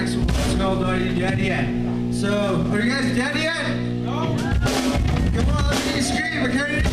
next one. Called Are You Dead Yet? So, are you guys dead yet? No. Come on, let me scream. I can't